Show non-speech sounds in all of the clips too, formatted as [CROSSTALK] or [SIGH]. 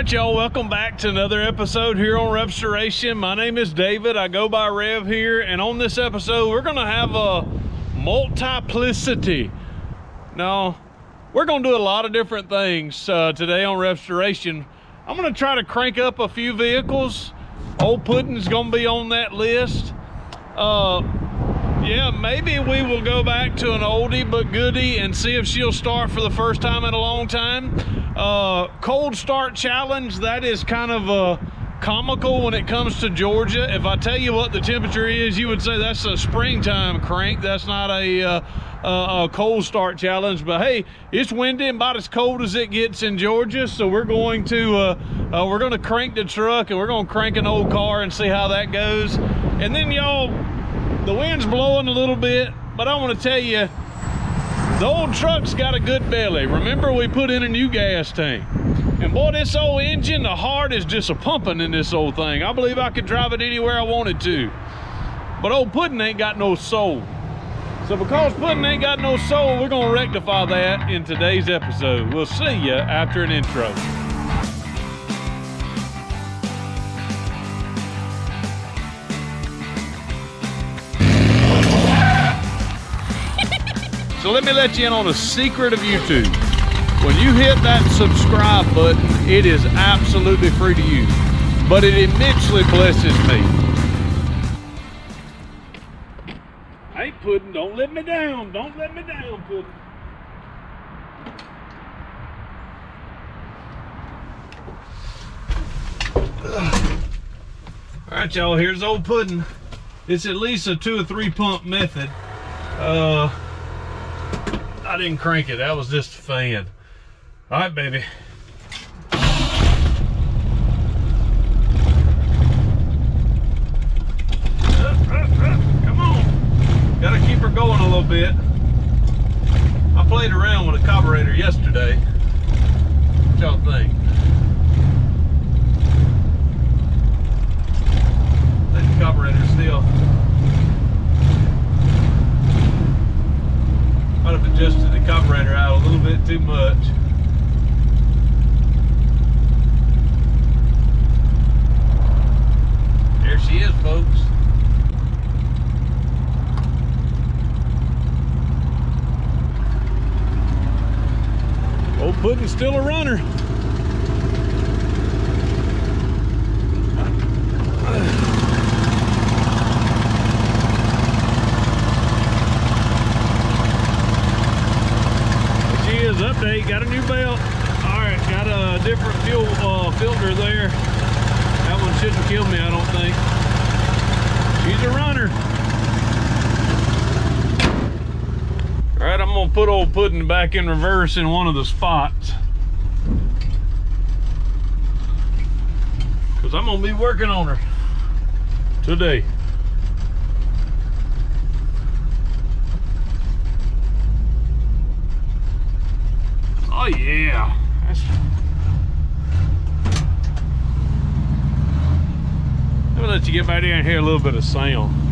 right, y'all, welcome back to another episode here on RevStoration. My name is David. I go by Rev here, and on this episode, we're gonna have a multiplicity. Now, we're gonna do a lot of different things uh, today on RevStoration. I'm gonna try to crank up a few vehicles. Old Puddin's gonna be on that list. Uh, yeah, maybe we will go back to an oldie but goodie and see if she'll start for the first time in a long time. Uh, cold start challenge, that is kind of uh, comical when it comes to Georgia. If I tell you what the temperature is, you would say that's a springtime crank. That's not a, uh, a cold start challenge. But hey, it's windy and about as cold as it gets in Georgia. So we're going to uh, uh, we're going to crank the truck and we're going to crank an old car and see how that goes. And then y'all, the wind's blowing a little bit, but I want to tell you the old truck's got a good belly. Remember we put in a new gas tank. And boy, this old engine, the heart is just a pumping in this old thing. I believe I could drive it anywhere I wanted to. But old Puddin ain't got no soul. So because Puddin ain't got no soul, we're gonna rectify that in today's episode. We'll see you after an intro. So let me let you in on a secret of YouTube. When you hit that subscribe button, it is absolutely free to use, but it immensely blesses me. Hey, Puddin', don't let me down. Don't let me down, Puddin. All right, y'all, here's old Puddin'. It's at least a two or three pump method. Uh, I didn't crank it. That was just a fan. All right, baby. Come on. Gotta keep her going a little bit. I played around with a carburetor yesterday. What y'all think? I think still might have adjusted the carburetor out a little bit too much. There she is, folks. Old Puddin's still a runner. She is update, got a new belt. All right, got a different fuel uh, filter there. That one shouldn't kill me, I don't think. She's a runner. All right, I'm gonna put old Puddin back in reverse in one of the spots. Cause I'm gonna be working on her today. Oh yeah. That's... Let me let you get back and hear a little bit of sound.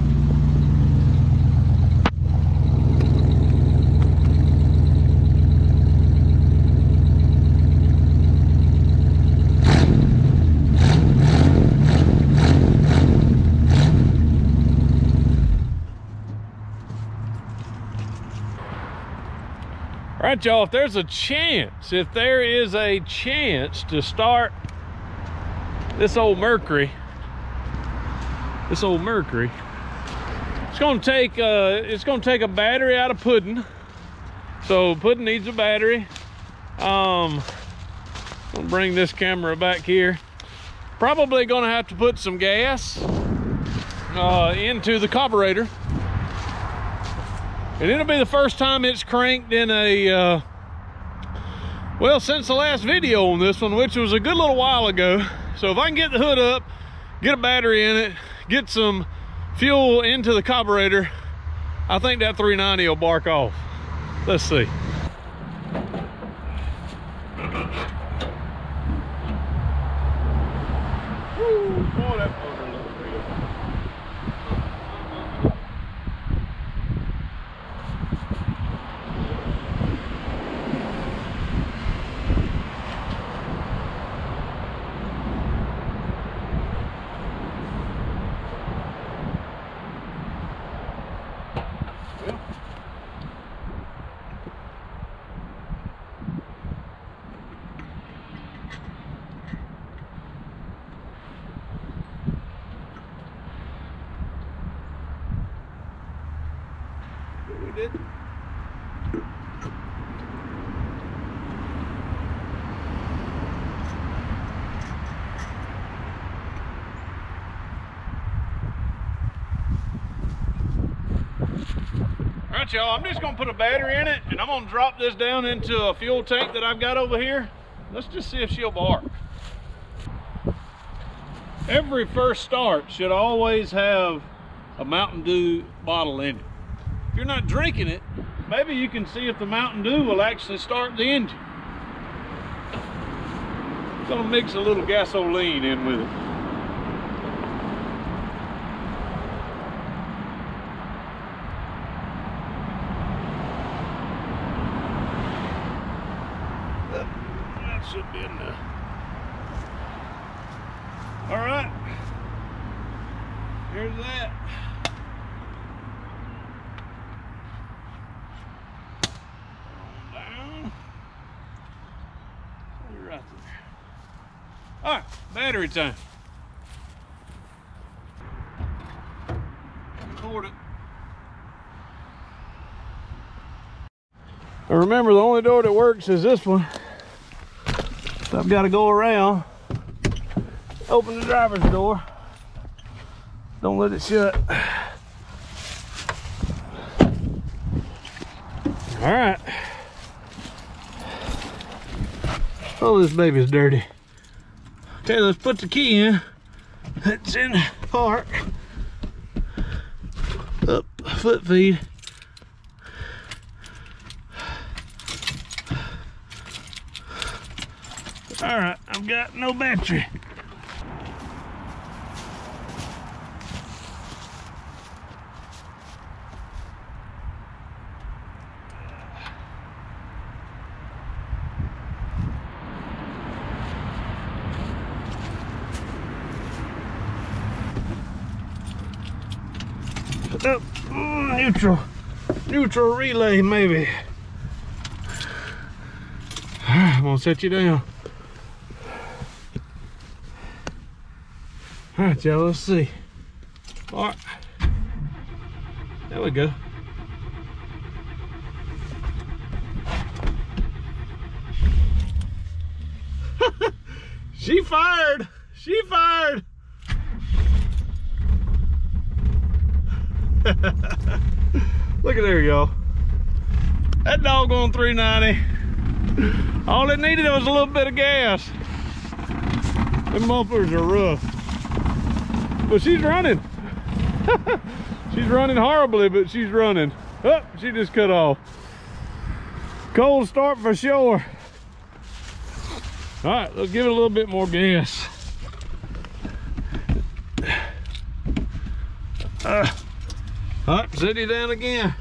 Right, y'all, if there's a chance, if there is a chance to start this old Mercury, this old Mercury, it's gonna take uh, it's gonna take a battery out of Puddin. So Puddin needs a battery. Um, gonna bring this camera back here. Probably gonna have to put some gas uh, into the carburetor. And it'll be the first time it's cranked in a, uh, well, since the last video on this one, which was a good little while ago. So if I can get the hood up, get a battery in it, get some fuel into the carburetor, I think that 390 will bark off. Let's see. Woo, boy, that motor looks good. Right, y'all, I'm just gonna put a battery in it and I'm gonna drop this down into a fuel tank that I've got over here. Let's just see if she'll bark. Every first start should always have a Mountain Dew bottle in it. If you're not drinking it, maybe you can see if the Mountain Dew will actually start the engine. Gonna mix a little gasoline in with it. That should be enough. All right. Here's that. On down. You're right there. All right, battery time. Record it. Now remember, the only door that works is this one. So I've got to go around, open the driver's door. Don't let it shut. All right. Oh, this baby's dirty. Okay, let's put the key in. It's in park. Up, foot feed. All right, I've got no battery. Oh, mm, neutral, neutral relay maybe. I'm gonna set you down. All right, y'all, let's see. All right, there we go. [LAUGHS] she fired, she fired. [LAUGHS] [LAUGHS] Look at there, y'all. That dog on 390. All it needed was a little bit of gas. Them mufflers are rough. But she's running. [LAUGHS] she's running horribly, but she's running. Oh, she just cut off. Cold start for sure. All right, let's give it a little bit more gas. [SIGHS] Uh, all right, you down again.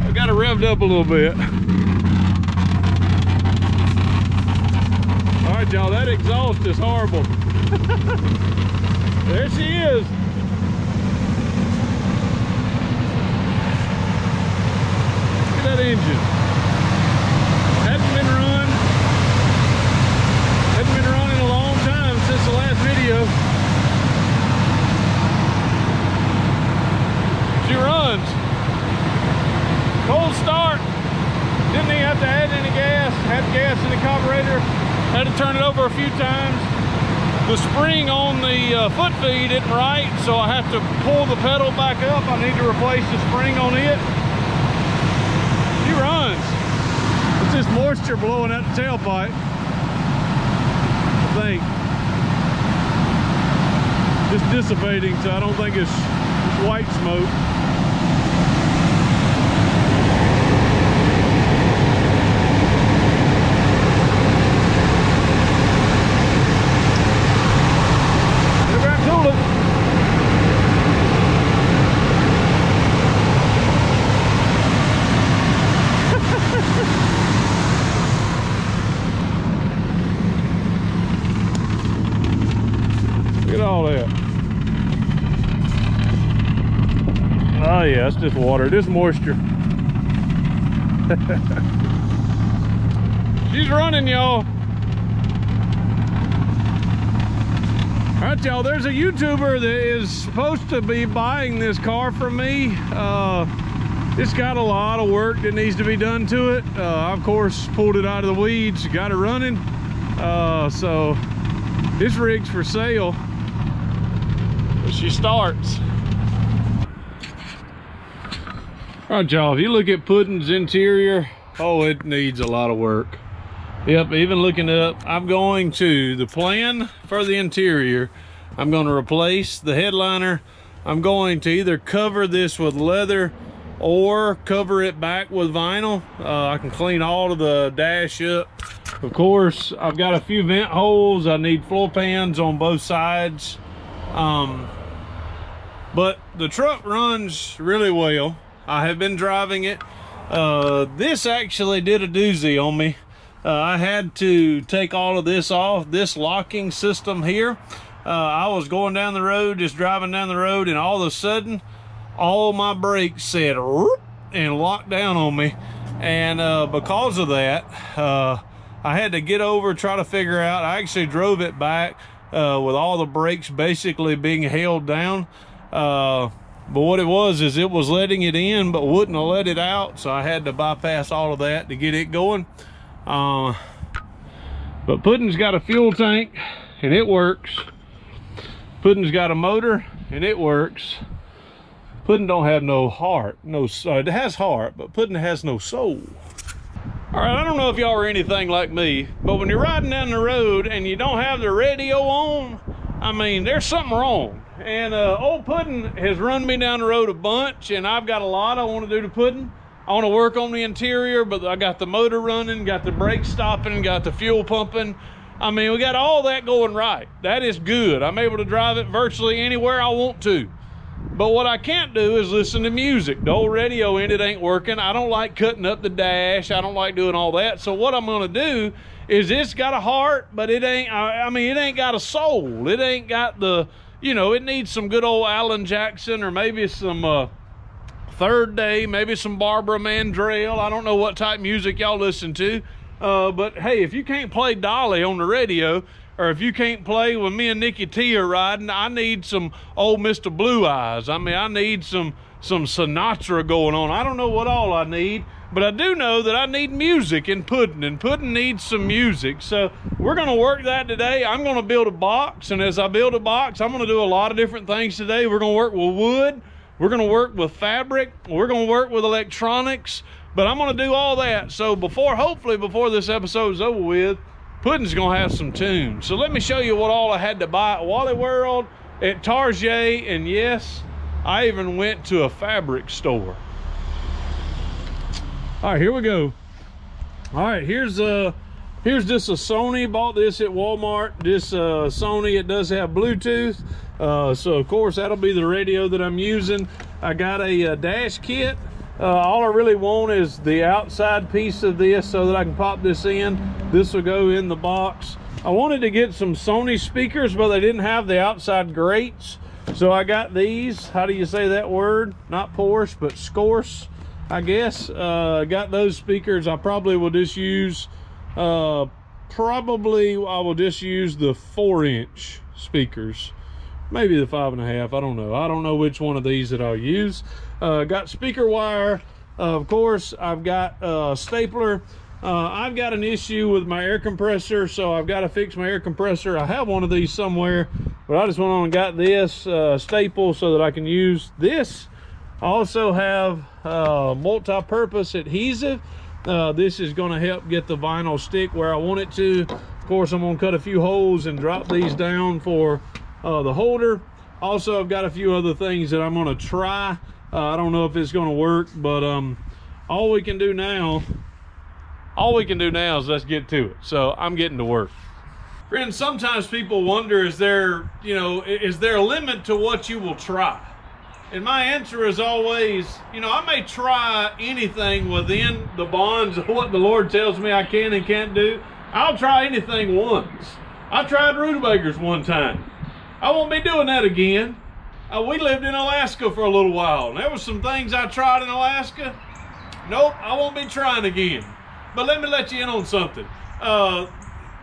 I got it revved up a little bit. All right, y'all, that exhaust is horrible. [LAUGHS] there she is. That engine. Hadn't been run. Hadn't been run in a long time since the last video. She runs. Cold start. Didn't even have to add any gas. Had gas in the carburetor. Had to turn it over a few times. The spring on the uh, foot feed isn't right, so I have to pull the pedal back up. I need to replace the spring on it. She runs. It's just moisture blowing out the tailpipe. I think. Just dissipating, so I don't think it's, white smoke. Look around Tula. Look at all that. Oh yeah, it's just water, just moisture. [LAUGHS] She's running, y'all. All right, y'all, there's a YouTuber that is supposed to be buying this car from me. Uh, it's got a lot of work that needs to be done to it. Uh, of course, pulled it out of the weeds, got it running. Uh, so this rig's for sale. She starts. All right, y'all, if you look at Puddin's interior, oh, it needs a lot of work. Yep, even looking up, I'm going to, the plan for the interior, I'm going to replace the headliner. I'm going to either cover this with leather or cover it back with vinyl. Uh, I can clean all of the dash up. Of course, I've got a few vent holes. I need floor pans on both sides. Um, but the truck runs really well. I have been driving it. Uh, this actually did a doozy on me. Uh, I had to take all of this off, this locking system here. Uh, I was going down the road, just driving down the road, and all of a sudden, all my brakes said and locked down on me. And uh, because of that, uh, I had to get over, try to figure out. I actually drove it back uh, with all the brakes basically being held down. But what it was is it was letting it in, but wouldn't have let it out. So I had to bypass all of that to get it going. Uh, but Puddin's got a fuel tank and it works. Puddin's got a motor and it works. Puddin don't have no heart. No, uh, it has heart, but Puddin has no soul. All right, I don't know if y'all are anything like me, but when you're riding down the road and you don't have the radio on, I mean, there's something wrong. And uh, old Puddin has run me down the road a bunch, and I've got a lot I want to do to Puddin. I want to work on the interior, but I got the motor running, got the brakes stopping, got the fuel pumping. I mean, we got all that going right. That is good. I'm able to drive it virtually anywhere I want to. But what I can't do is listen to music. The old radio in it ain't working. I don't like cutting up the dash. I don't like doing all that. So what I'm gonna do is it's got a heart, but it ain't, I, I mean, it ain't got a soul. It ain't got the, you know, it needs some good old Alan Jackson or maybe some, uh, Third Day, maybe some Barbara Mandrell. I don't know what type music y'all listen to. Uh, but hey, if you can't play Dolly on the radio, or if you can't play when me and Nikki T are riding, I need some old Mr. Blue Eyes. I mean, I need some some Sinatra going on. I don't know what all I need, but I do know that I need music in Puddin, and Puddin needs some music. So we're gonna work that today. I'm gonna build a box, and as I build a box, I'm gonna do a lot of different things today. We're gonna work with wood. We're going to work with fabric. We're going to work with electronics. But I'm going to do all that. So before, hopefully before this episode is over with, Puddin's going to have some tunes. So let me show you what all I had to buy at Wally World, at Target, and yes, I even went to a fabric store. All right, here we go. All right, here's uh here's just a Sony. Bought this at Walmart. This uh, Sony, it does have Bluetooth. Uh, so of course that'll be the radio that I'm using. I got a, a uh, dash kit. Uh, all I really want is the outside piece of this so that I can pop this in. This will go in the box. I wanted to get some Sony speakers, but they didn't have the outside grates. So I got these. How do you say that word? Not Porsche, but Scorse, I guess. Uh, got those speakers. I probably will just use, uh, probably I will just use the four inch speakers. Maybe the five and a half i don't know. I don't know which one of these that i'll use. Uh, got speaker wire. Uh, of course i've got a stapler. Uh, i've got an issue with my air compressor so i've got to fix my air compressor. I have one of these somewhere but i just went on and got this uh, staple so that i can use this also have uh, multi-purpose adhesive uh, this is going to help get the vinyl stick where i want it to of course i'm going to cut a few holes and drop these down for uh, the holder. Also, I've got a few other things that I'm going to try. Uh, I don't know if it's going to work, but um, all we can do now, all we can do now is let's get to it. So I'm getting to work. Friends, sometimes people wonder, is there, you know, is there a limit to what you will try? And my answer is always, you know, I may try anything within the bonds of what the Lord tells me I can and can't do. I'll try anything once. I tried rutabagas one time. I won't be doing that again. Uh, we lived in Alaska for a little while, and there was some things I tried in Alaska. Nope, I won't be trying again. But let me let you in on something. Uh,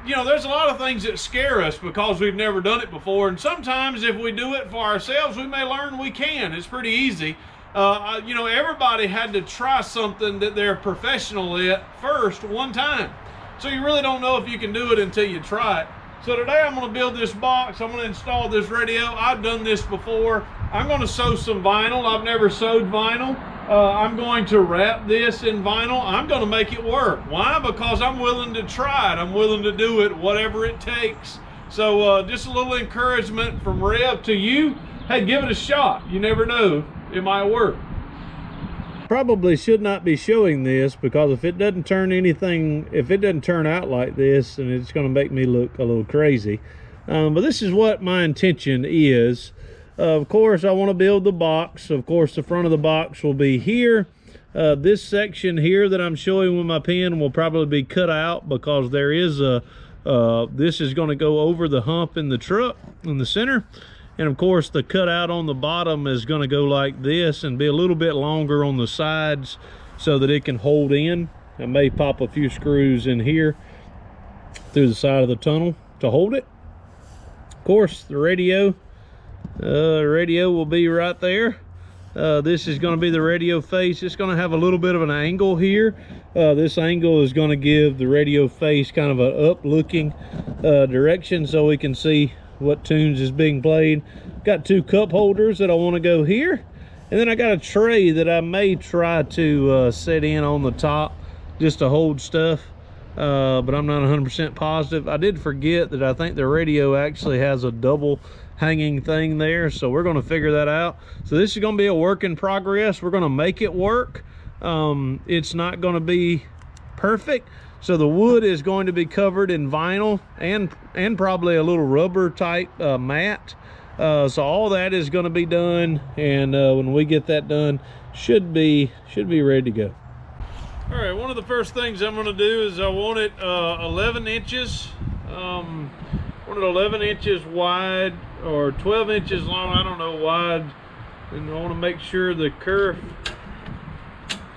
you know, there's a lot of things that scare us because we've never done it before. And sometimes if we do it for ourselves, we may learn we can. It's pretty easy. uh, you know, everybody had to try something that they're professional at first one time. So you really don't know if you can do it until you try it. So today I'm gonna build this box. I'm gonna install this radio. I've done this before. I'm gonna sew some vinyl. I've never sewed vinyl. Uh, I'm going to wrap this in vinyl. I'm gonna make it work. Why? Because I'm willing to try it. I'm willing to do it, whatever it takes. So uh, just a little encouragement from Rev to you. Hey, give it a shot. You never know, it might work probably should not be showing this because if it doesn't turn anything if it doesn't turn out like this and it's going to make me look a little crazy um, but this is what my intention is of course i want to build the box of course the front of the box will be here uh, this section here that i'm showing with my pen will probably be cut out because there is a uh, this is going to go over the hump in the truck in the center and of course the cutout on the bottom is going to go like this and be a little bit longer on the sides so that it can hold in. I may pop a few screws in here through the side of the tunnel to hold it. Of course, the radio, uh, radio will be right there. Uh, this is going to be the radio face. It's going to have a little bit of an angle here. Uh, this angle is going to give the radio face kind of an up looking uh, direction so we can see what tunes is being played. Got two cup holders that I want to go here. And then I got a tray that I may try to uh, set in on the top just to hold stuff. Uh, but I'm not 100% positive. I did forget that I think the radio actually has a double hanging thing there. So we're going to figure that out. So this is going to be a work in progress. We're going to make it work. Um, it's not going to be perfect so the wood is going to be covered in vinyl and and probably a little rubber type uh, mat. Uh, so all that is going to be done, and uh, when we get that done, should be should be ready to go. All right, one of the first things I'm going to do is I want it uh, 11 inches. Um, want it 11 inches wide or 12 inches long. I don't know wide, and I want to make sure the kerf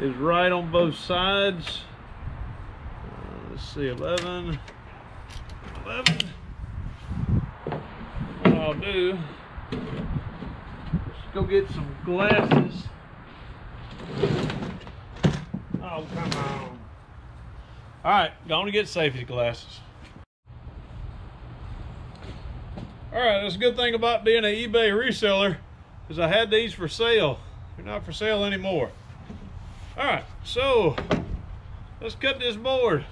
is right on both sides let's see 11 11 what I'll do is go get some glasses oh come on. All right going to get safety glasses. All right that's a good thing about being an ebay reseller is i had these for sale. They're not for sale anymore. All right so let's cut this board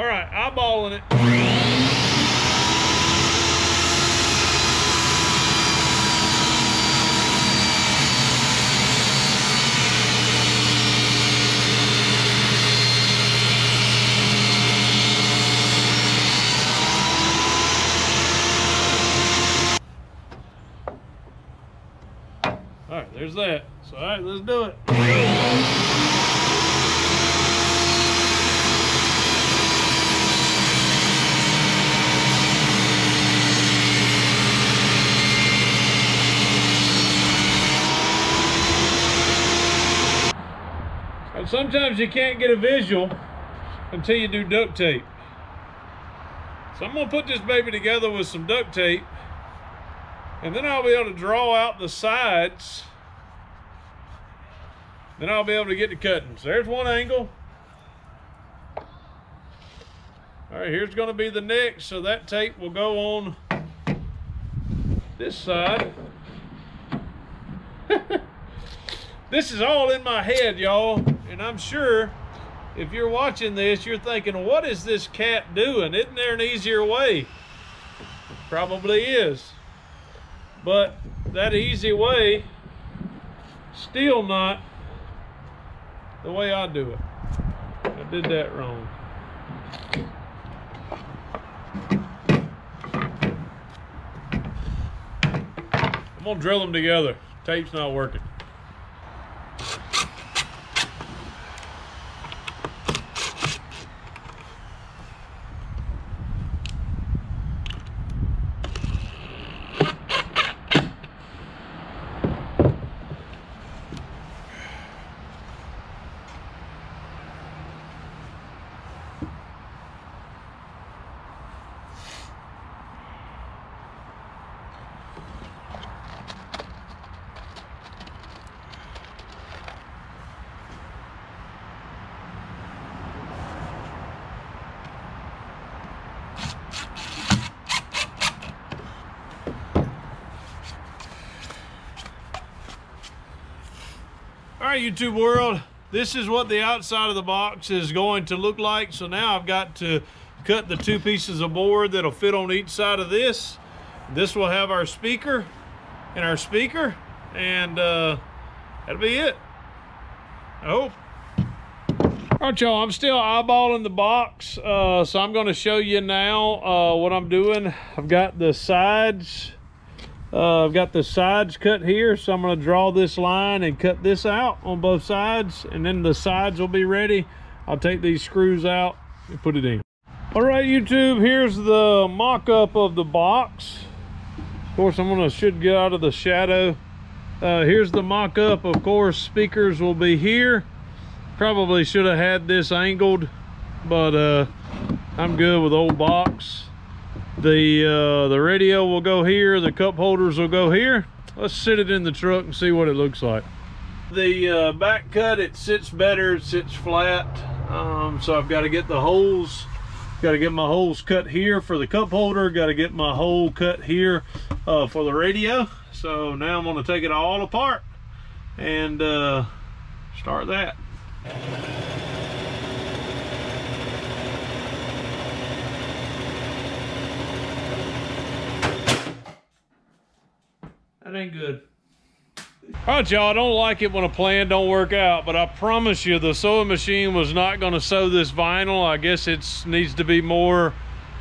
All right, eyeballing it. All right, there's that. So, all right, let's do it. And sometimes you can't get a visual until you do duct tape. So I'm gonna put this baby together with some duct tape and then I'll be able to draw out the sides. Then I'll be able to get to cutting. So there's one angle. All right, here's gonna be the next. So that tape will go on this side. [LAUGHS] this is all in my head, y'all. And I'm sure if you're watching this, you're thinking, what is this cat doing? Isn't there an easier way? Probably is. But that easy way, still not the way I do it. I did that wrong. I'm gonna drill them together. Tape's not working. YouTube world, this is what the outside of the box is going to look like. So now I've got to cut the two pieces of board that'll fit on each side of this. This will have our speaker and our speaker, and uh, that'll be it. I hope. All right, y'all, I'm still eyeballing the box, uh, so I'm gonna show you now uh, what I'm doing. I've got the sides uh, I've got the sides cut here, so I'm gonna draw this line and cut this out on both sides, and then the sides will be ready. I'll take these screws out and put it in. All right, YouTube, here's the mock-up of the box. Of course, I'm gonna should get out of the shadow. Uh, here's the mock-up. Of course, speakers will be here. Probably should have had this angled, but uh, I'm good with old box. The uh, the radio will go here. The cup holders will go here. Let's sit it in the truck and see what it looks like. The uh, back cut, it sits better. It sits flat. Um, so I've got to get the holes. Got to get my holes cut here for the cup holder. Got to get my hole cut here uh, for the radio. So now I'm going to take it all apart and uh, start that. That ain't good. All right, y'all, I don't like it when a plan don't work out, but I promise you the sewing machine was not going to sew this vinyl. I guess it needs to be more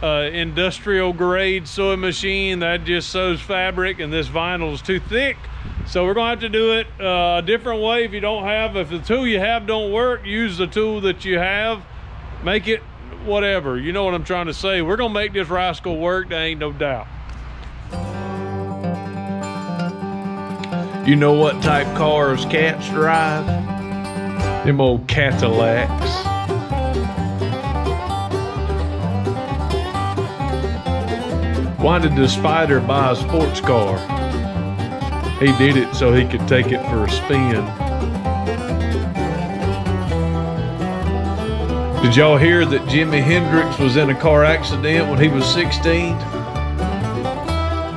uh, industrial grade sewing machine that just sews fabric and this vinyl is too thick. So we're gonna have to do it uh, a different way if you don't have, if the tool you have don't work, use the tool that you have, make it whatever. You know what I'm trying to say. We're gonna make this rascal work, there ain't no doubt. You know what type cars cats drive? Them old Cadillacs. Why did the spider buy a sports car? He did it so he could take it for a spin. Did y'all hear that Jimi Hendrix was in a car accident when he was 16?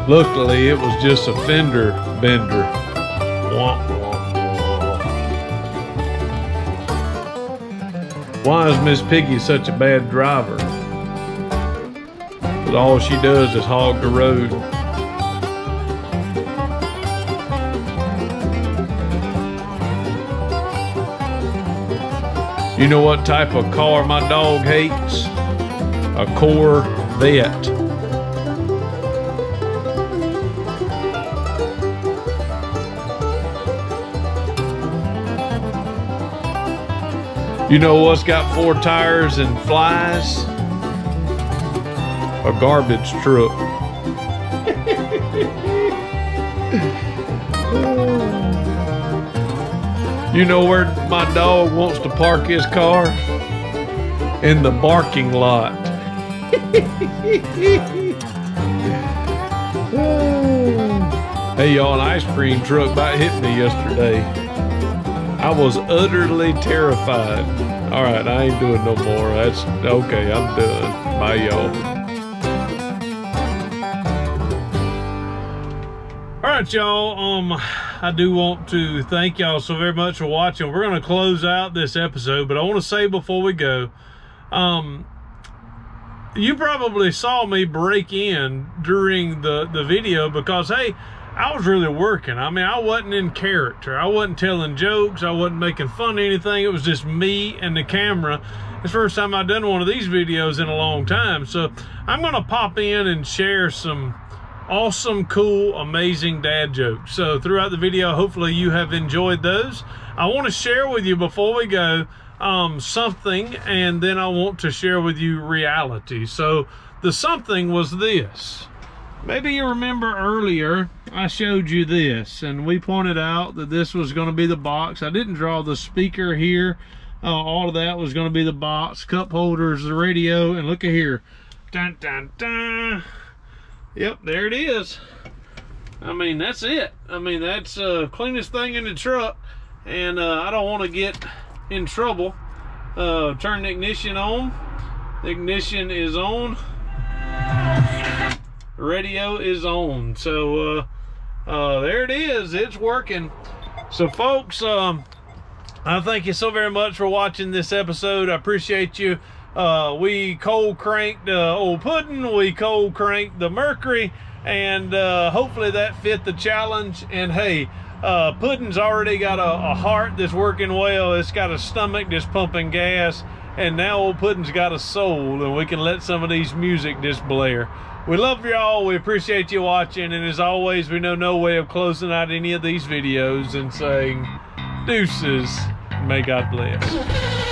Luckily, it was just a fender bender. Why is Miss Piggy such a bad driver? But all she does is hog the road. You know what type of car my dog hates? A Corvette. You know what's got four tires and flies? A garbage truck. [LAUGHS] you know where my dog wants to park his car? In the barking lot. [LAUGHS] hey y'all, an ice cream truck about hit me yesterday. I was utterly terrified. All right, I ain't doing no more. That's okay. I'm done. Bye, y'all. All right, y'all. Um, I do want to thank y'all so very much for watching. We're going to close out this episode, but I want to say before we go, um, you probably saw me break in during the, the video because, hey, I was really working. I mean, I wasn't in character. I wasn't telling jokes. I wasn't making fun of anything. It was just me and the camera. It's the first time I've done one of these videos in a long time. So I'm going to pop in and share some awesome, cool, amazing dad jokes. So throughout the video, hopefully you have enjoyed those. I want to share with you before we go um, something, and then I want to share with you reality. So the something was this. Maybe you remember earlier I showed you this and we pointed out that this was going to be the box. I didn't draw the speaker here. Uh, all of that was going to be the box, cup holders, the radio, and look at here. Dun, dun, dun. Yep, there it is. I mean, that's it. I mean, that's the uh, cleanest thing in the truck. And uh, I don't want to get in trouble. Uh, turn the ignition on. The ignition is on radio is on. So uh, uh, there it is. It's working. So folks, um, I thank you so very much for watching this episode. I appreciate you. Uh, we cold cranked uh, old Puddin. We cold cranked the Mercury. And uh, hopefully that fit the challenge. And hey, uh, Puddin's already got a, a heart that's working well. It's got a stomach that's pumping gas. And now old Puddin's got a soul. And we can let some of these music just blare. We love y'all. We appreciate you watching. And as always, we know no way of closing out any of these videos and saying deuces. May God bless.